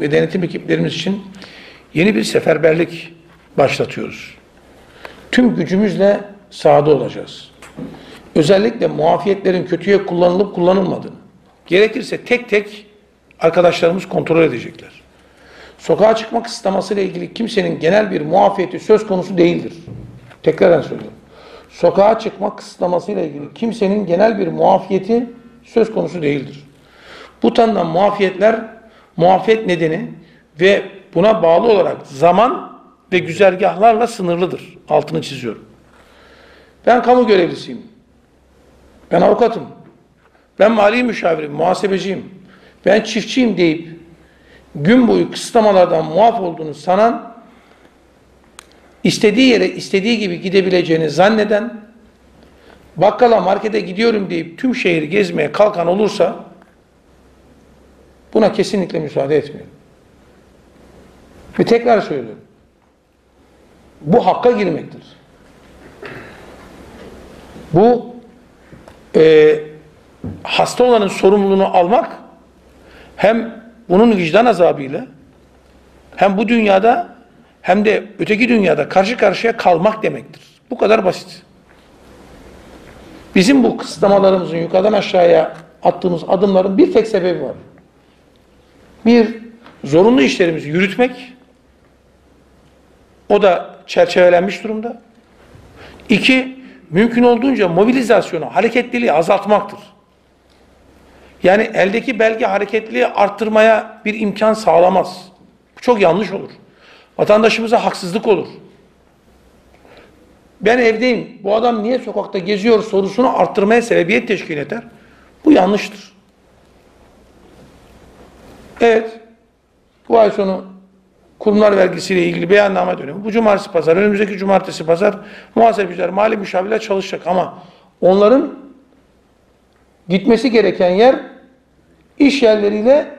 ve denetim ekiplerimiz için yeni bir seferberlik başlatıyoruz. Tüm gücümüzle sahada olacağız. Özellikle muafiyetlerin kötüye kullanılıp kullanılmadığını, gerekirse tek tek arkadaşlarımız kontrol edecekler. Sokağa çıkma kısıtlaması ile ilgili kimsenin genel bir muafiyeti söz konusu değildir. Tekraren söylüyorum. Sokağa çıkma kısıtlaması ile ilgili kimsenin genel bir muafiyeti söz konusu değildir. Bu tanınan muafiyetler muafiyet nedeni ve buna bağlı olarak zaman ve güzergahlarla sınırlıdır. Altını çiziyorum. Ben kamu görevlisiyim. Ben avukatım. Ben mali müşavirim, muhasebeciyim. Ben çiftçiyim deyip gün boyu kısıtlamalardan muaf olduğunu sanan, istediği yere istediği gibi gidebileceğini zanneden, bakkala markete gidiyorum deyip tüm şehri gezmeye kalkan olursa buna kesinlikle müsaade etmiyorum. Ve tekrar söylüyorum. Bu hakka girmektir. Bu e, hasta olanın sorumluluğunu almak hem bunun vicdan azabıyla hem bu dünyada hem de öteki dünyada karşı karşıya kalmak demektir. Bu kadar basit. Bizim bu kısıtlamalarımızın yukarıdan aşağıya attığımız adımların bir tek sebebi var. Bir, zorunlu işlerimizi yürütmek. O da çerçevelenmiş durumda. İki, mümkün olduğunca mobilizasyonu, hareketliliği azaltmaktır. Yani eldeki belge hareketliliği arttırmaya bir imkan sağlamaz. Bu çok yanlış olur. Vatandaşımıza haksızlık olur. Ben evdeyim, bu adam niye sokakta geziyor sorusunu arttırmaya sebebiyet teşkil eder. Bu yanlıştır. Evet, bu ay sonu kurumlar vergisiyle ilgili beyanname dönemi. Bu cumartesi pazar, önümüzdeki cumartesi pazar muhasebeciler, mali müşavirler çalışacak ama onların gitmesi gereken yer iş yerleriyle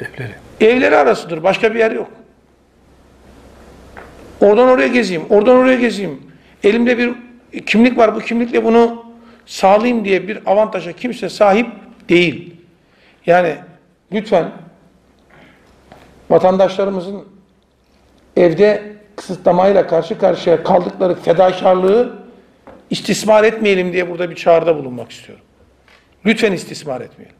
Evleri. evleri arasıdır. Başka bir yer yok. Oradan oraya gezeyim, oradan oraya gezeyim. Elimde bir kimlik var, bu kimlikle bunu sağlayayım diye bir avantaja kimse sahip değil. Yani lütfen vatandaşlarımızın evde kısıtlamayla karşı karşıya kaldıkları fedakarlığı istismar etmeyelim diye burada bir çağrıda bulunmak istiyorum. Lütfen istismar etmeyelim.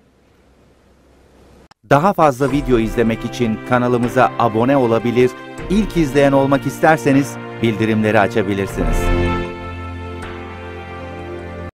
Daha fazla video izlemek için kanalımıza abone olabilir, ilk izleyen olmak isterseniz bildirimleri açabilirsiniz.